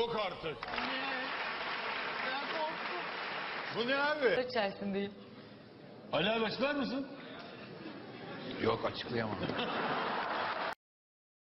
Yok artık. Bu ne abi? İçerisindeyim. Ali abi açıklar mısın? Yok açıklayamam.